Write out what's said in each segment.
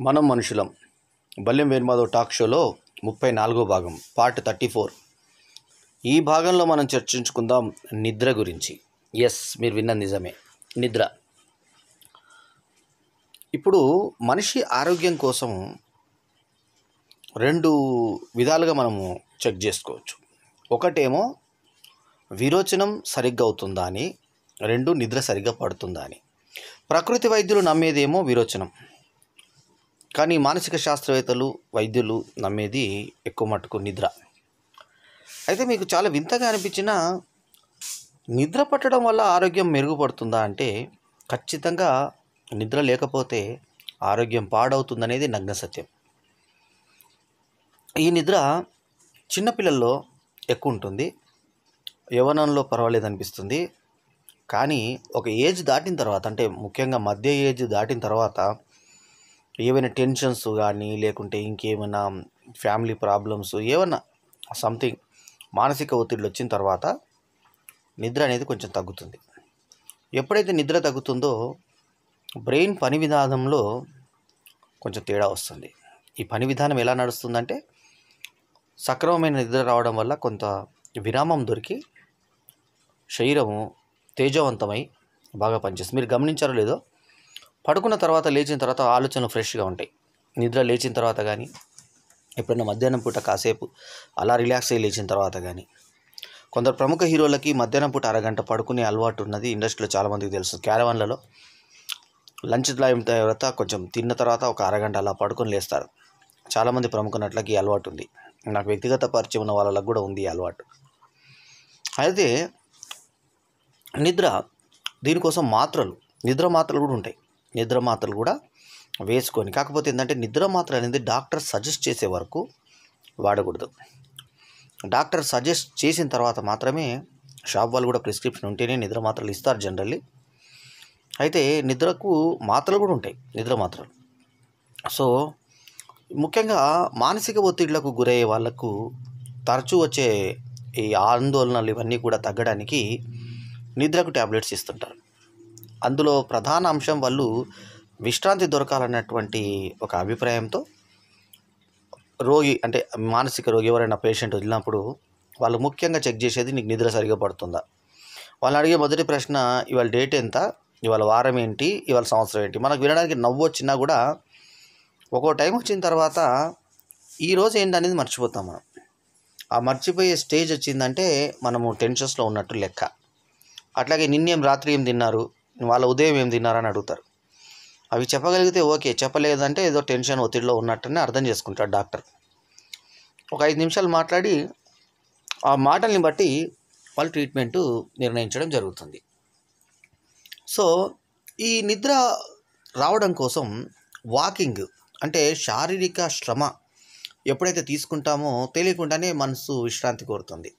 మనం మనుషులం. బల్యం వేణుమాధవ్ టాక్ షోలో ముప్పై నాలుగో భాగం పార్ట్ థర్టీ ఫోర్. ఈ భాగంలో మనం చర్చించుకుందాం నిద్ర గురించి. ఎస్ మీరు విన్న నిజమే. నిద్ర. ఇప్పుడు మనిషి ఆరోగ్యం కోసం రెండు విధాలుగా మనము చెక్ చేసుకోవచ్చు. ఒకటేమో విరోచనం సరిగ్గా అవుతుందా అని రెండు నిద్ర సరిగ్గా పడుతుందా అని. ప్రకృతి వైద్యులు నమ్మేదేమో విరోచనం. కానీ మానసిక శాస్త్రవేత్తలు వైద్యులు నమ్మేది ఎక్కువ మట్టుకు నిద్ర. అయితే మీకు చాలా వింతగా అనిపించిన నిద్ర పట్టడం వల్ల ఆరోగ్యం మెరుగుపడుతుందా అంటే ఖచ్చితంగా నిద్ర లేకపోతే ఆరోగ్యం పాడవుతుందనేది నగ్న సత్యం. ఈ నిద్ర చిన్నపిల్లల్లో ఎక్కువ ఉంటుంది. యవ్వనంలో పర్వాలేదు అనిపిస్తుంది. కానీ ఒక ఏజ్ దాటిన తర్వాత అంటే ముఖ్యంగా మధ్య ఏజ్ దాటిన తర్వాత ఏవైనా టెన్షన్స్ కానీ లేకుంటే ఇంకేమైనా ఫ్యామిలీ ప్రాబ్లమ్స్ ఏమన్నా సంథింగ్ మానసిక ఒత్తిడి వచ్చిన తర్వాత నిద్ర అనేది కొంచెం తగ్గుతుంది. ఎప్పుడైతే నిద్ర తగ్గుతుందో బ్రెయిన్ పని విధానంలో కొంచెం తేడా వస్తుంది. ఈ పని విధానం ఎలా నడుస్తుందంటే సక్రమమైన నిద్ర రావడం వల్ల కొంత విరామం దొరికి శరీరము తేజవంతమై బాగా పనిచేస్తుంది. మీరు గమనించారో లేదో పడుకున్న తర్వాత లేచిన తర్వాత ఆలోచనలు ఫ్రెష్గా ఉంటాయి. నిద్ర లేచిన తర్వాత కానీ ఎప్పుడైనా మధ్యాహ్నం పూట కాసేపు అలా రిలాక్స్ అయ్యి లేచిన తర్వాత కానీ కొందరు ప్రముఖ హీరోలకి మధ్యాహ్నం పూట అరగంట పడుకునే అలవాటు ఉన్నది ఇండస్ట్రీలో చాలామందికి తెలుసు. క్యారవాన్లలో లంచ్ టైం తర్వాత కొంచెం తిన్న తర్వాత ఒక అరగంట అలా పడుకొని లేస్తారు. చాలామంది ప్రముఖ నటులకి అలవాటు ఉంది. నాకు వ్యక్తిగత పరిచయం ఉన్న వాళ్ళకి కూడా ఉంది అలవాటు. అయితే నిద్ర దీనికోసం మాత్రలు నిద్ర మాత్రలు కూడా ఉంటాయి. నిద్ర మాత్రలు కూడా వేసుకొని. కాకపోతే ఏంటంటే నిద్ర మాత్ర అనేది డాక్టర్ సజెస్ట్ చేసే వరకు వాడకూడదు. డాక్టర్ సజెస్ట్ చేసిన తర్వాత మాత్రమే షాప్ వాళ్ళు కూడా ప్రిస్క్రిప్షన్ ఉంటేనే నిద్ర మాత్రలు ఇస్తారు జనరల్లీ. అయితే నిద్రకు మాత్రలు కూడా ఉంటాయి నిద్ర మాత్రలు సో ముఖ్యంగా మానసిక ఒత్తిళ్ళకు గురయ్యే వాళ్ళకు తరచూ వచ్చే ఈ ఆందోళనలు ఇవన్నీ కూడా తగ్గడానికి నిద్రకు ట్యాబ్లెట్స్ ఇస్తుంటారు. అందులో ప్రధాన అంశం వాళ్ళు విశ్రాంతి దొరకాలన్నటువంటి ఒక అభిప్రాయంతో రోగి అంటే మానసిక రోగి ఎవరైనా పేషెంట్ వెళ్ళినప్పుడు వాళ్ళు ముఖ్యంగా చెక్ చేసేది నీకు నిద్ర సరిగా పడుతుందా? వాళ్ళని అడిగే మొదటి ప్రశ్న ఇవాళ డేట్ ఎంత? ఇవాళ వారం ఏంటి? ఇవాళ సంవత్సరం ఏంటి? మనకు వినడానికి నవ్వు వచ్చినా కూడా ఒక్కో టైం వచ్చిన తర్వాత ఈరోజు ఏంటి అనేది మర్చిపోతాం మనం. ఆ మర్చిపోయే స్టేజ్ వచ్చిందంటే మనము టెన్షన్స్లో ఉన్నట్టు లెక్క. అట్లాగే నిన్నేం రాత్రి ఏం తిన్నారు? వాళ్ళ ఉదయం ఏం తిన్నారని అడుగుతారు. అవి చెప్పగలిగితే ఓకే చెప్పలేదంటే ఏదో టెన్షన్ ఒత్తిడిలో ఉన్నట్టునే అర్థం చేసుకుంటాడు డాక్టర్. ఒక ఐదు నిమిషాలు మాట్లాడి ఆ మాటల్ని బట్టి వాళ్ళు ట్రీట్మెంటు నిర్ణయించడం జరుగుతుంది. సో ఈ నిద్ర రావడం కోసం వాకింగ్ అంటే శారీరక శ్రమ ఎప్పుడైతే తీసుకుంటామో తెలియకుండానే మనసు విశ్రాంతి కోరుతుంది.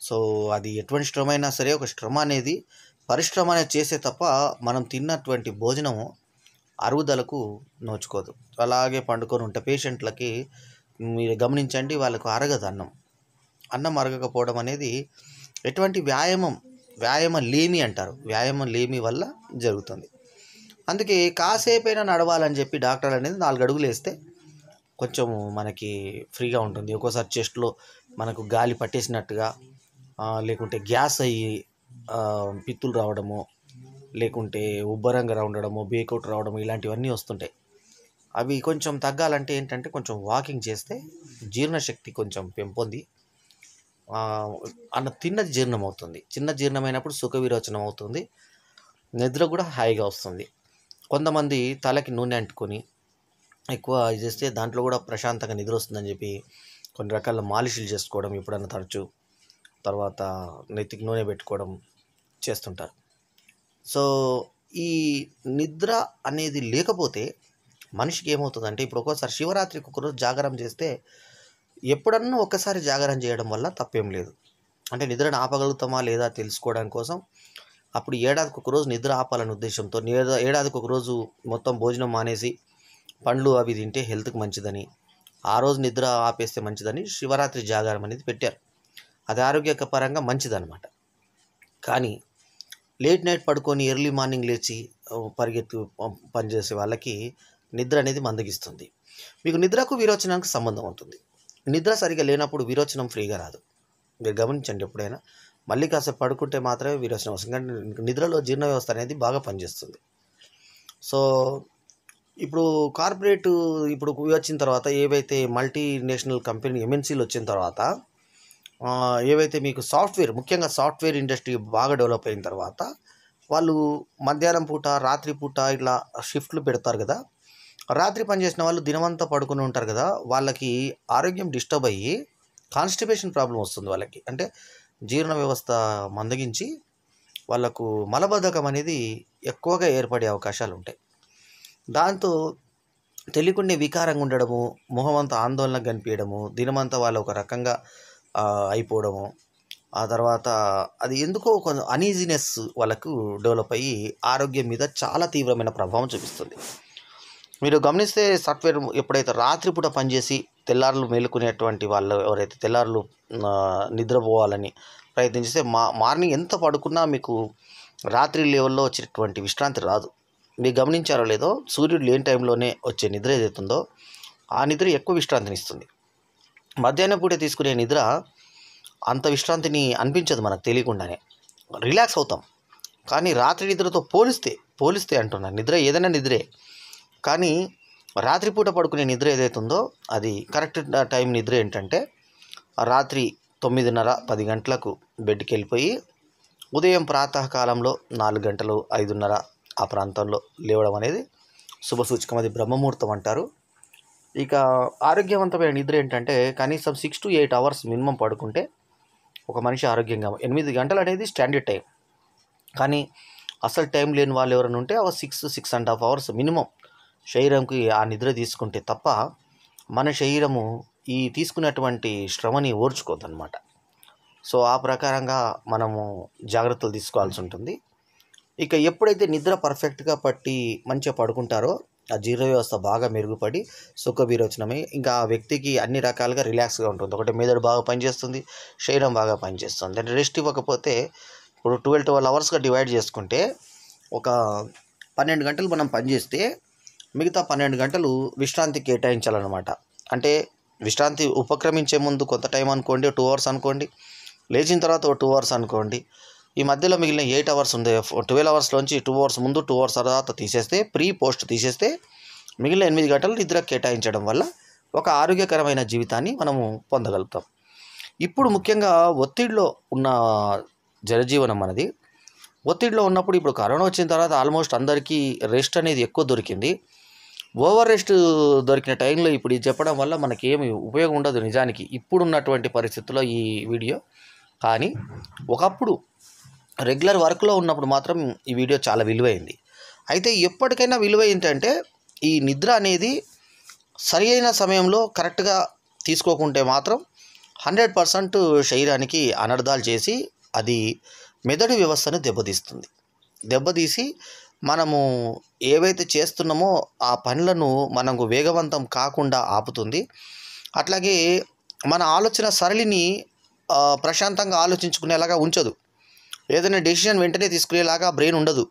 సో అది ఎటువంటి శ్రమ అయినా సరే ఒక శ్రమ అనేది పరిశ్రమ అనేది చేసే తప్ప మనం తిన్నటువంటి భోజనం అరుగుదలకు నోచుకోదు. అలాగే పండుకొని ఉంటే పేషెంట్లకి మీరు గమనించండి వాళ్ళకు అరగదు అన్నం. అన్నం అరగకపోవడం అనేది ఎటువంటి వ్యాయామం వ్యాయామ లేమి అంటారు. వ్యాయామం లేమి వల్ల జరుగుతుంది. అందుకే కాసేపైనా నడవాలని చెప్పి డాక్టర్ అనేది నాలుగు అడుగులు వేస్తే కొంచెం మనకి ఫ్రీగా ఉంటుంది. ఒక్కోసారి చెస్ట్లో మనకు గాలి పట్టేసినట్టుగా లేకుంటే గ్యాస్ అయ్యి పిత్తులు రావడము లేకుంటే ఉబ్బరంగా ఉండడము బేకౌట్ రావడము ఇలాంటివన్నీ వస్తుంటాయి. అవి కొంచెం తగ్గాలంటే ఏంటంటే కొంచెం వాకింగ్ చేస్తే జీర్ణశక్తి కొంచెం పెంపొంది. అన్న తిన్నది జీర్ణం అవుతుంది చిన్న జీర్ణమైనప్పుడు సుఖ విరోచనం అవుతుంది. నిద్ర కూడా హాయిగా వస్తుంది. కొంతమంది తలకి నూనె అంటుకొని ఎక్కువ ఇది చేస్తే దాంట్లో కూడా ప్రశాంతంగా నిద్ర వస్తుందని చెప్పి కొన్ని రకాల మాలిషులు చేసుకోవడం ఎప్పుడన్నా తరచు. తర్వాత నెత్తికి నూనె పెట్టుకోవడం చేస్తుంటారు. సో ఈ నిద్ర అనేది లేకపోతే మనిషికి ఏమవుతుందంటే ఇప్పుడు ఒక్కోసారి శివరాత్రికి ఒకరోజు జాగరం చేస్తే ఎప్పుడన్నా ఒక్కసారి జాగరం చేయడం వల్ల తప్పేం లేదు. అంటే నిద్రను ఆపగలుగుతామా లేదా తెలుసుకోవడం కోసం అప్పుడు ఏడాదికి ఒక రోజు నిద్ర ఆపాలనే ఉద్దేశంతో ఏడాదికి ఒకరోజు మొత్తం భోజనం మానేసి పండ్లు అవి తింటే హెల్త్కి మంచిదని ఆ రోజు నిద్ర ఆపేస్తే మంచిదని శివరాత్రి జాగారం అనేది పెట్టారు. అది ఆరోగ్యపరంగా మంచిదన్నమాట. కానీ లేట్ నైట్ పడుకొని ఎర్లీ మార్నింగ్ లేచి పరిగెత్తు పనిచేసే వాళ్ళకి నిద్ర అనేది మందగిస్తుంది. మీకు నిద్రకు విరోచనానికి సంబంధం ఉంటుంది. నిద్ర సరిగా లేనప్పుడు విరోచనం ఫ్రీగా రాదు. మీరు గమనించండి ఎప్పుడైనా. మళ్ళీ కాసేపు పడుకుంటే మాత్రమే విరోచనం వస్తుంది. కానీ నిద్రలో జీర్ణ వ్యవస్థ అనేది బాగా పనిచేస్తుంది. సో ఇప్పుడు కార్పొరేట్ ఇప్పుడు వచ్చిన తర్వాత ఏవైతే మల్టీనేషనల్ కంపెనీ ఎంఎన్సీలు వచ్చిన తర్వాత ఏవైతే మీకు సాఫ్ట్వేర్ ముఖ్యంగా సాఫ్ట్వేర్ ఇండస్ట్రీ బాగా డెవలప్ అయిన తర్వాత వాళ్ళు మధ్యాహ్నం పూట రాత్రి పూట ఇట్లా షిఫ్ట్లు పెడతారు కదా. రాత్రి పనిచేసిన వాళ్ళు దినమంతా పడుకుని ఉంటారు కదా. వాళ్ళకి ఆరోగ్యం డిస్టర్బ్ అయ్యి కాన్స్టిపేషన్ ప్రాబ్లం వస్తుంది వాళ్ళకి. అంటే జీర్ణ వ్యవస్థ మందగించి వాళ్ళకు మలబద్ధకం అనేది ఎక్కువగా ఏర్పడే అవకాశాలు ఉంటాయి. దాంతో తెలియకుండా వికారంగా ఉండడము మొహమంతా ఆందోళన కనిపించడము దినమంతా వాళ్ళు ఒక రకంగా అయిపోవడము. ఆ తర్వాత అది ఎందుకో కొంచెం అనీజినెస్ వాళ్ళకు డెవలప్ అయ్యి ఆరోగ్యం మీద చాలా తీవ్రమైన ప్రభావం చూపిస్తుంది. మీరు గమనిస్తే సాఫ్ట్వేర్ ఎప్పుడైతే రాత్రిపూట పనిచేసి తెల్లారులు మేలుకునేటువంటి వాళ్ళు ఎవరైతే తెల్లారులు ఆ, నిద్రపోవాలని ప్రయత్నిస్తే మా మార్నింగ్ ఎంత పడుకున్నా మీకు రాత్రి లెవెల్లో వచ్చేటువంటి విశ్రాంతి రాదు. మీరు గమనించారో లేదో సూర్యుడు లేని టైంలోనే వచ్చే నిద్ర ఏదైతుందో ఆ నిద్ర ఎక్కువ విశ్రాంతిని ఇస్తుంది మధ్యాహ్నం పూట తీసుకునే నిద్ర అంత విశ్రాంతిని అనిపించదు మనకు తెలియకుండానే. రిలాక్స్ అవుతాం. కానీ రాత్రి నిద్రతో పోలిస్తే పోలిస్తే అంటున్నాను నిద్ర ఏదైనా నిద్రే. కానీ రాత్రిపూట పడుకునే నిద్ర ఏదైతుందో అది కరెక్ట్ టైం నిద్ర ఏంటంటే రాత్రి తొమ్మిదిన్నర పది గంటలకు బెడ్కి వెళ్ళిపోయి ఉదయం ప్రాతకాలంలో నాలుగు గంటలు ఐదున్నర ఆ ప్రాంతంలో లేవడం అనేది శుభసూచకం అది బ్రహ్మముహూర్తం అంటారు. ఇక ఆరోగ్యవంతమైన నిద్ర ఏంటంటే కనీసం six to eight hours minimum పడుకుంటే ఒక మనిషి ఆరోగ్యంగా ఎనిమిది గంటలు అనేది స్టాండర్డ్ టైం కానీ అసలు టైం లేని వాళ్ళు ఎవరైనా ఉంటే ఒక six six and half hours minimum శరీరంకి ఆ నిద్ర తీసుకుంటే తప్ప మన శరీరము ఈ తీసుకున్నటువంటి శ్రమని ఓర్చుకోదన్నమాట. సో ఆ ప్రకారంగా మనము జాగ్రత్తలు తీసుకోవాల్సి ఉంటుంది. ఇక ఎప్పుడైతే నిద్ర పర్ఫెక్ట్గా పట్టి మంచిగా పడుకుంటారో ఆ జీర్ణ వ్యవస్థ బాగా మెరుగుపడి సుఖవిరోచనమై ఇంకా ఆ వ్యక్తికి అన్ని రకాలుగా రిలాక్స్గా ఉంటుంది. ఒకటి మెదడు బాగా పనిచేస్తుంది శరీరం బాగా పనిచేస్తుంది. అంటే రెస్ట్ ఇవ్వకపోతే ఇప్పుడు ట్వెల్వ్ ట్వెల్వ్ అవర్స్గా డివైడ్ చేసుకుంటే ఒక పన్నెండు గంటలు మనం పనిచేస్తే మిగతా పన్నెండు గంటలు విశ్రాంతి కేటాయించాలన్నమాట. అంటే విశ్రాంతి ఉపక్రమించే ముందు కొంత టైం అనుకోండి టూ అవర్స్ అనుకోండి లేచిన తర్వాత ఒక టూ అవర్స్ అనుకోండి ఈ మధ్యలో మిగిలిన ఎయిట్ అవర్స్ ఉంది. ట్వెల్వ్ అవర్స్లోంచి టూ అవర్స్ ముందు టూ అవర్స్ తర్వాత తీసేస్తే ప్రీ పోస్ట్ తీసేస్తే మిగిలిన ఎనిమిది గంటలు నిద్ర కేటాయించడం వల్ల ఒక ఆరోగ్యకరమైన జీవితాన్ని మనము పొందగలుగుతాం. ఇప్పుడు ముఖ్యంగా ఒత్తిడిలో ఉన్న జనజీవనం మనది ఒత్తిడిలో ఉన్నప్పుడు ఇప్పుడు కరోనా వచ్చిన తర్వాత ఆల్మోస్ట్ అందరికీ రెస్ట్ అనేది ఎక్కువ దొరికింది. ఓవర్ రెస్ట్ దొరికిన టైంలో ఇప్పుడు ఇది చెప్పడం వల్ల మనకి ఏమి ఉపయోగం ఉండదు నిజానికి. ఇప్పుడున్నటువంటి పరిస్థితుల్లో ఈ వీడియో కానీ ఒకప్పుడు రెగ్యులర్ వర్క్లో ఉన్నప్పుడు మాత్రం ఈ వీడియో చాలా విలువైంది. అయితే ఎప్పటికైనా విలువ ఏంటంటే ఈ నిద్ర అనేది సరి అయిన సమయంలో కరెక్ట్గా తీసుకోకుంటే మాత్రం హండ్రెడ్ పర్సెంట్ శరీరానికి అనర్థాలు చేసి అది మెదడు వ్యవస్థను దెబ్బతీస్తుంది. దెబ్బతీసి మనము ఏవైతే చేస్తున్నామో ఆ పనులను మనకు వేగవంతం కాకుండా ఆపుతుంది. అట్లాగే మన ఆలోచన సరళిని ప్రశాంతంగా ఆలోచించుకునేలాగా ఉంచదు. ఏదైనా డెసిషన్ వెంటనే తీసుకునేలాగా బ్రెయిన్ ఉండదు.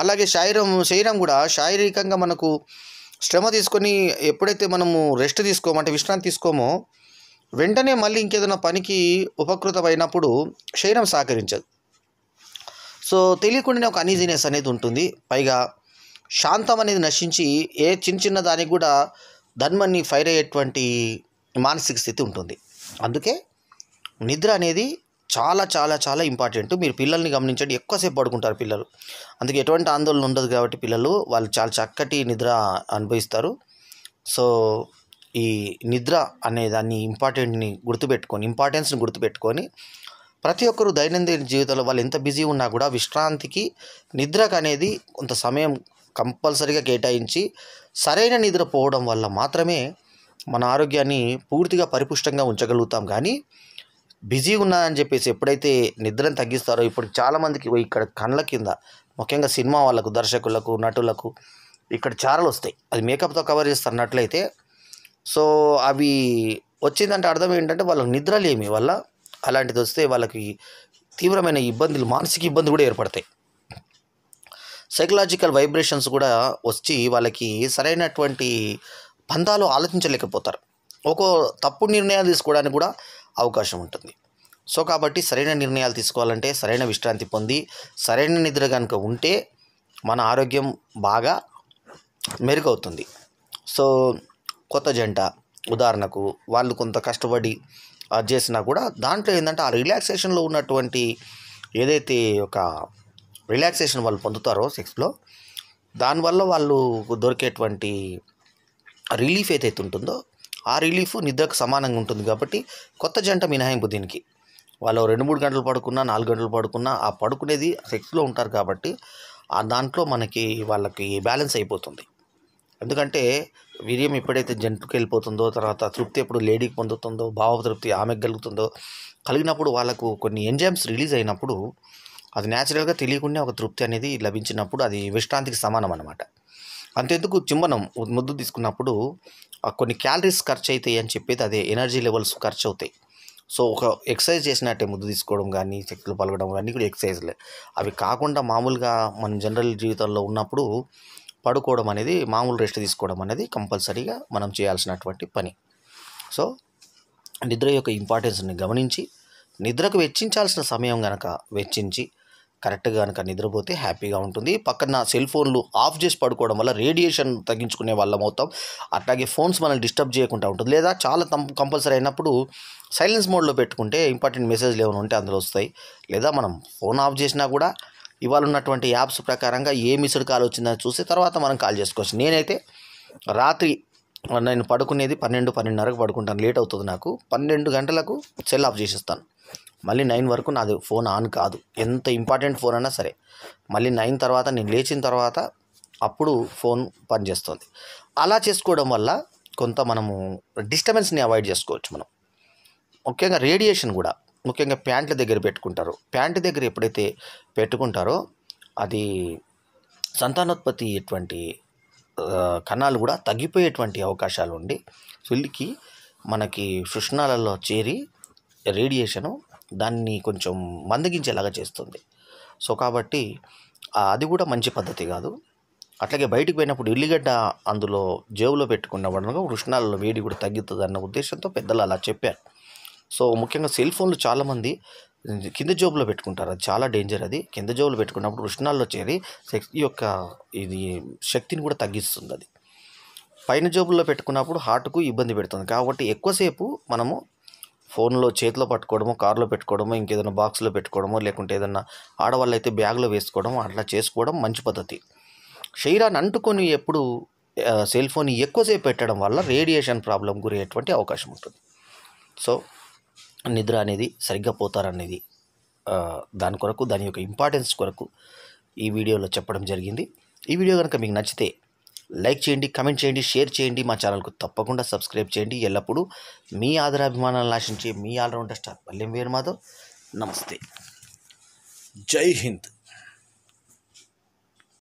అలాగే శరీరం శరీరం కూడా శారీరకంగా మనకు శ్రమ తీసుకొని ఎప్పుడైతే మనము రెస్ట్ తీసుకోమో అంటే విశ్రాంతి తీసుకోమో వెంటనే మళ్ళీ ఇంకేదైనా పనికి ఉపకృతమైనప్పుడు శరీరం సహకరించదు. సో తెలియకుండానే ఒక అనీజినెస్ అనేది ఉంటుంది. పైగా శాంతం అనేది నశించి ఏ చిన్న చిన్న దానికి కూడా ధన్మని ఫైర్ అయ్యేటువంటి మానసిక స్థితి ఉంటుంది. అందుకే నిద్ర అనేది చాలా చాలా చాలా ఇంపార్టెంట్ మీరు పిల్లల్ని గమనించండి. ఎక్కువసేపు పడుకుంటారు పిల్లలు. అందుకే ఎటువంటి ఆందోళన ఉండదు కాబట్టి పిల్లలు వాళ్ళు చాలా చక్కటి నిద్ర అనుభవిస్తారు. సో ఈ నిద్ర అనే దాన్ని ఇంపార్టెంట్ని గుర్తుపెట్టుకొని ఇంపార్టెన్స్ని గుర్తుపెట్టుకొని ప్రతి ఒక్కరు దైనందిన జీవితంలో వాళ్ళు ఎంత బిజీ ఉన్నా కూడా విశ్రాంతికి నిద్రకు అనేది కొంత సమయం కంపల్సరీగా కేటాయించి సరైన నిద్ర పోవడం వల్ల మాత్రమే మన ఆరోగ్యాన్ని పూర్తిగా పరిపుష్టంగా ఉంచగలుగుతాం. కానీ బిజీ ఉన్నానని చెప్పేసి ఎప్పుడైతే నిద్రను తగ్గిస్తారో ఇప్పుడు చాలామందికి ఇక్కడ కళ్ళ కింద ముఖ్యంగా సినిమా వాళ్ళకు దర్శకులకు నటులకు ఇక్కడ చారలు వస్తాయి. అది మేకప్తో కవర్ చేస్తున్నట్లయితే సో అవి వచ్చిందంటే అర్థం ఏంటంటే వాళ్ళకి నిద్రలేమి వల్ల అలాంటిది వస్తే వాళ్ళకి తీవ్రమైన ఇబ్బందులు మానసిక ఇబ్బందులు కూడా ఏర్పడతాయి. సైకలాజికల్ వైబ్రేషన్స్ కూడా వచ్చి వాళ్ళకి సరైనటువంటి పంతాలు ఆలోచించలేకపోతారు. ఒక్కో తప్పుడు నిర్ణయాలు తీసుకోవడానికి కూడా అవకాశం ఉంటుంది సో కాబట్టి సరైన నిర్ణయాలు తీసుకోవాలంటే సరైన విశ్రాంతి పొంది సరైన నిద్ర కనుక ఉంటే మన ఆరోగ్యం బాగా మెరుగవుతుంది. సో కొత్త జంట ఉదాహరణకు వాళ్ళు కొంత కష్టపడి అది చేసినా కూడా దాంట్లో ఏంటంటే ఆ రిలాక్సేషన్లో ఉన్నటువంటి ఏదైతే ఒక రిలాక్సేషన్ వాళ్ళు పొందుతారో సెక్స్లో దానివల్ల వాళ్ళు దొరికేటువంటి రిలీఫ్ ఏదైతే ఉంటుందో ఆ రిలీఫ్ నిద్రకు సమానంగా ఉంటుంది కాబట్టి కొత్త జంట మినహాయింపు దీనికి. వాళ్ళు రెండు మూడు గంటలు పడుకున్నా నాలుగు గంటలు పడుకున్నా ఆ పడుకునేది సెక్స్లో ఉంటారు కాబట్టి ఆ దాంట్లో మనకి వాళ్ళకి బ్యాలెన్స్ అయిపోతుంది. ఎందుకంటే వీర్యం ఎప్పుడైతే జంటుకు వెళ్ళిపోతుందో తర్వాత తృప్తి ఎప్పుడు లేడీకి పొందుతుందో భావ తృప్తి ఆమెకు కలుగుతుందో కలిగినప్పుడు వాళ్ళకు కొన్ని ఎంజైమ్స్ రిలీజ్ అయినప్పుడు అది న్యాచురల్గా తెలియకుండా ఒక తృప్తి అనేది లభించినప్పుడు అది విశ్రాంతికి సమానం అనమాట అంతెందుకు చింబనం ముద్దు తీసుకున్నప్పుడు ఆ కొన్ని క్యాలరీస్ ఖర్చు అవుతాయి అని చెప్పేది అదే ఎనర్జీ లెవెల్స్ ఖర్చు అవుతాయి సో ఒక ఎక్సర్సైజ్ చేసినట్టే ముద్దు తీసుకోవడం కానీ శక్తులు పలకడం కానీ కూడా ఎక్సర్సైజ్లే. అవి కాకుండా మామూలుగా మన జనరల్ జీవితంలో ఉన్నప్పుడు పడుకోవడం అనేది మామూలు రెస్ట్ తీసుకోవడం అనేది కంపల్సరీగా మనం చేయాల్సినటువంటి పని. సో నిద్ర యొక్క ఇంపార్టెన్స్ని గమనించి నిద్రకు వెచ్చించాల్సిన సమయం కనుక వెచ్చించి కరెక్ట్గా కనుక నిద్రపోతే హ్యాపీగా ఉంటుంది. పక్కన సెల్ ఫోన్లు ఆఫ్ చేసి పడుకోవడం వల్ల రేడియేషన్ తగ్గించుకునే వాళ్ళం అవుతాం. అట్లాగే ఫోన్స్ మనల్ని డిస్టర్బ్ చేయకుండా ఉంటుంది. లేదా చాలా కంపల్సరీ అయినప్పుడు సైలెన్స్ మోడ్లో పెట్టుకుంటే ఇంపార్టెంట్ మెసేజ్లు ఏమైనా ఉంటే అందులో వస్తాయి. లేదా మనం ఫోన్ ఆఫ్ చేసినా కూడా ఇవాళ ఉన్నటువంటి యాప్స్ ప్రకారంగా ఏ మిస్డ్ కాల్ వచ్చిందని చూసి తర్వాత మనం కాల్ చేసుకోవచ్చు. నేనైతే రాత్రి నేను పడుకునేది పన్నెండు పన్నెండున్నరకు పడుకుంటాను. లేట్ అవుతుంది నాకు. పన్నెండు గంటలకు సెల్ ఆఫ్ చేసేస్తాను. మళ్ళీ నైన్ వరకు నాది ఫోన్ ఆన్ కాదు. ఎంత ఇంపార్టెంట్ ఫోన్ అయినా సరే. మళ్ళీ నైన్ తర్వాత నేను లేచిన తర్వాత అప్పుడు ఫోన్ పనిచేస్తుంది అలా చేసుకోవడం వల్ల కొంత మనము డిస్టర్బెన్స్ని అవాయిడ్ చేసుకోవచ్చు మనం. ముఖ్యంగా రేడియేషన్ కూడా. ముఖ్యంగా ప్యాంట్ల దగ్గర పెట్టుకుంటారు. ప్యాంట్ దగ్గర ఎప్పుడైతే పెట్టుకుంటారో అది సంతానోత్పత్తి ఎటువంటి కణాలు కూడా తగ్గిపోయేటువంటి అవకాశాలు ఉండి వీళ్ళకి మనకి సృష్ణాలలో చేరి రేడియేషను దాన్ని కొంచెం మందగించేలాగా చేస్తుంది. సో కాబట్టి అది కూడా మంచి పద్ధతి కాదు. అట్లాగే బయటికి పోయినప్పుడు ఎల్లిగడ్డ అందులో జేబులో పెట్టుకున్న వలన వృష్ణాలలో వేడి కూడా తగ్గుతుంది అన్న ఉద్దేశంతో పెద్దలు అలా చెప్పారు. సో ముఖ్యంగా సెల్ ఫోన్లు చాలామంది కింద జోబులో పెట్టుకుంటారు. అది చాలా డేంజర్ అది. కింద జోబులో పెట్టుకున్నప్పుడు ఉష్ణాల్లో చేరి శక్తి యొక్క ఇది శక్తిని కూడా తగ్గిస్తుంది అది. పైన జోబుల్లో పెట్టుకున్నప్పుడు హార్ట్కు ఇబ్బంది పెడుతుంది. కాబట్టి ఎక్కువసేపు మనము ఫోన్లో చేతిలో పట్టుకోవడము కారులో పెట్టుకోవడము ఇంకేదైనా బాక్స్లో పెట్టుకోవడము లేకుంటే ఏదైనా ఆడవాళ్ళు అయితే బ్యాగ్లో వేసుకోవడం అట్లా చేసుకోవడం మంచి పద్ధతి. శరీరాన్ని అంటుకొని ఎప్పుడు సెల్ ఫోన్ ఎక్కువసేపు పెట్టడం వల్ల రేడియేషన్ ప్రాబ్లం గురయ్యేటువంటి అవకాశం ఉంటుంది. సో నిద్ర అనేది సరిగ్గా పోతారనేది దాని కొరకు దాని యొక్క ఇంపార్టెన్స్ కొరకు ఈ వీడియోలో చెప్పడం జరిగింది. ఈ వీడియో కనుక మీకు నచ్చితే లైక్ చేయండి కమెంట్ చేయండి షేర్ చేయండి మా ఛానల్కు తప్పకుండా సబ్స్క్రైబ్ చేయండి. ఎల్లప్పుడూ మీ ఆదరాభిమానాలను ఆశించే మీ ఆల్రౌండర్ స్టార్ పల్లెం వేరు మాధవ్ నమస్తే. జై హింద్.